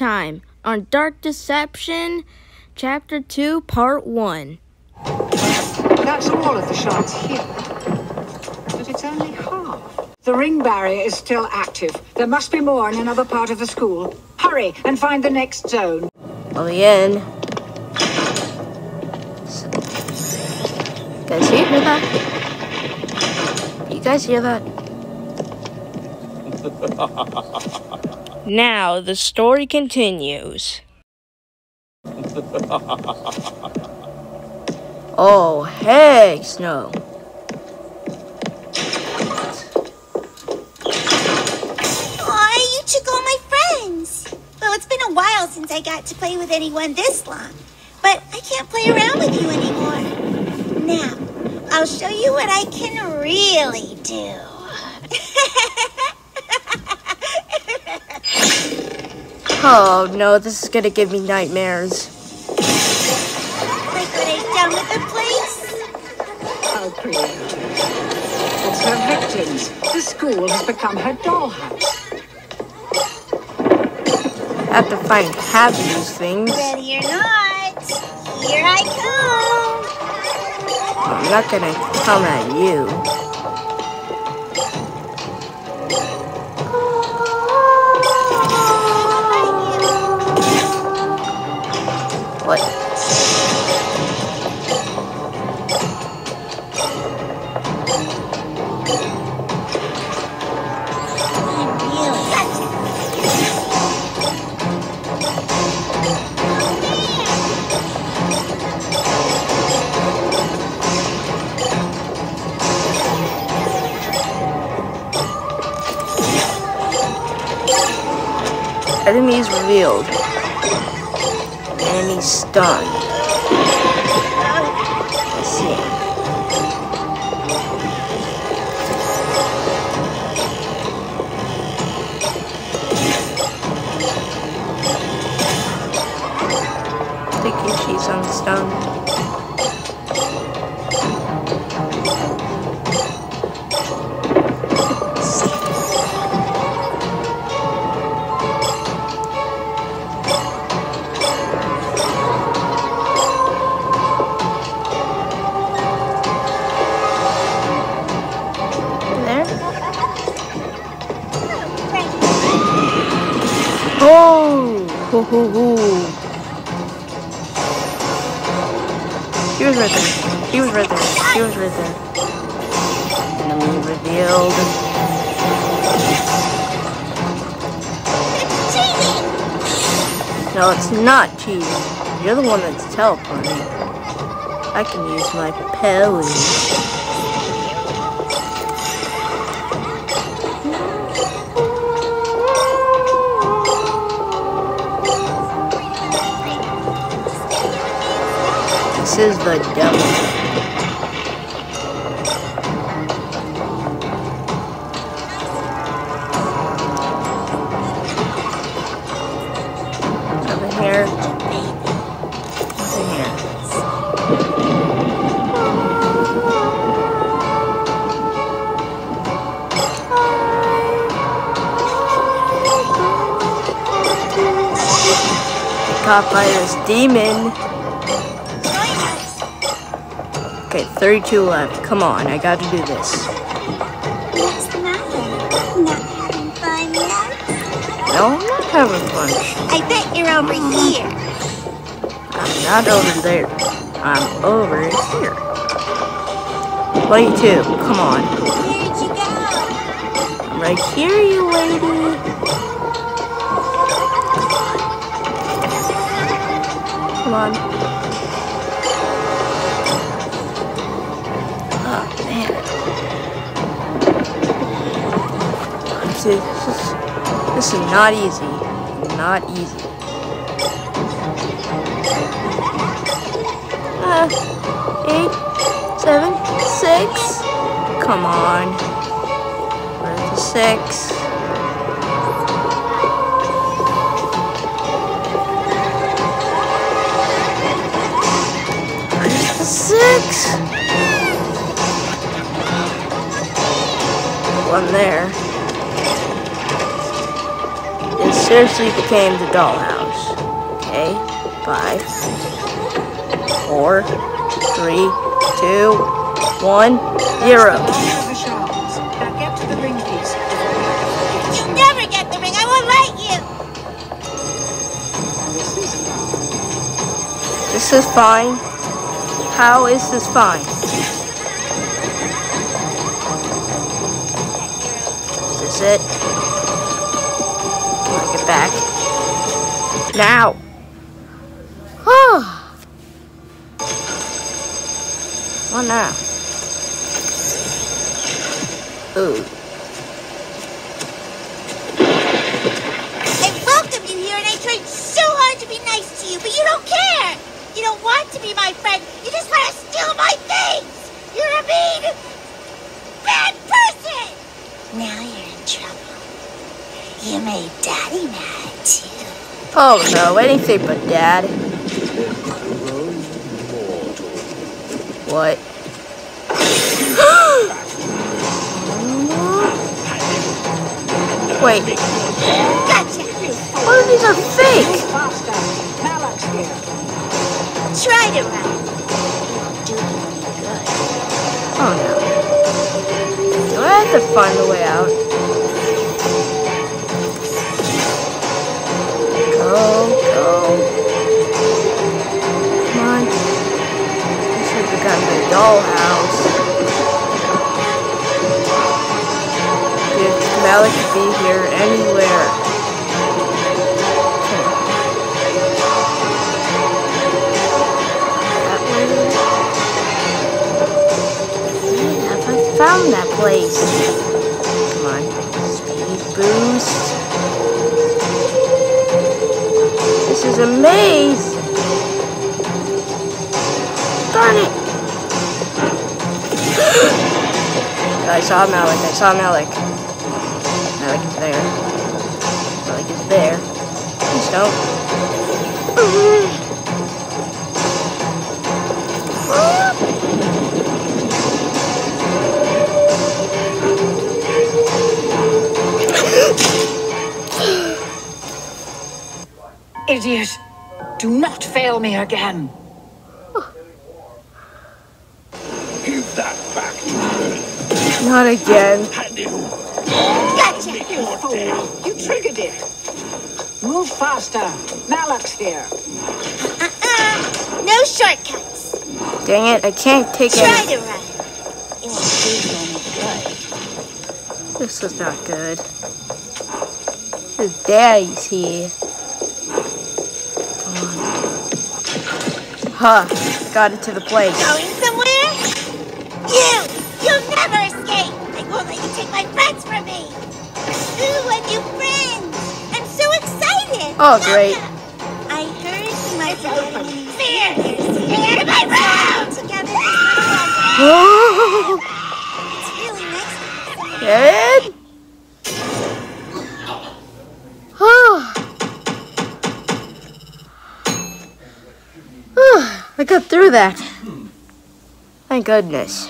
last time on Dark Deception, Chapter 2, Part 1. That's all of the shards here. But it's only half. The ring barrier is still active. There must be more in another part of the school. Hurry and find the next zone. Well, the end. So, guys hear that? You guys hear that? now, the story continues. oh, hey, Snow. Aw, you took all my friends. Well, it's been a while since I got to play with anyone this long. But I can't play around with you anymore. Now, I'll show you what I can really do. Oh no, this is gonna give me nightmares. like what I've done with the place. How creative. It's her victims. The school has become her dollhouse. I have to find half of these things. Ready or not, here I come. I'm not gonna come at you. Enemies revealed. Enemy stunned. Ho ho ho! She was right there. She was right there. She was right there. Enemy revealed. It's cheating. No, it's not cheating. You're the one that's teleporting. I can use my powers. This is the devil. Caught by this demon. Okay, 32 left. Come on, I gotta do this. What's the matter? Not having fun yet? No, I'm not having fun. I bet you're over here. I'm not over there. I'm over here. 22, come on. Where'd you go? I'm right here, you lady. Come on. This is, this is, not easy. Not easy. Uh, eight, seven, six. Come on. Where's the six? Where's the six? One there. This seriously became the dollhouse. Okay, five, four, three, two, one, zero. That's the last of the shards. Now get to the ring piece. You never get the ring. I won't let you. This is fine. How is this fine? Is this it? I get back? Now! what oh, now? Ooh. I welcomed you here and I tried so hard to be nice to you, but you don't care. You don't want to be my friend. You just want to steal my things. You're a mean, bad person. Now you're in trouble. You made Daddy mad too. Oh no, anything but dad. What? Wait, Gotcha. all of these are fake! faster. Malak's here. Try to run. It won't do you any good. Oh no. Do I have to find a way out? Dollhouse. Dude, Malik could be here anywhere. That way. Have I found that place? Come on. Speed boost. This is a maze. I saw Malik. I saw Malik. Malik is there. Malik is there. Please don't. Idiot. Do not fail me again. Give that back to her. Not again. Hand it over. Gotcha. You fool. You triggered it. Move faster. Malak's here. Uh-uh. No shortcuts. Dang it, I can't take Try it. to run. It won't do you any good. This is not good. His daddy's here. Come on. Huh, got it to the place. Going somewhere? You! Oh, great. I heard be getting fear! Stay my room! Together, it's really nice. Ed? I got through that. Thank goodness.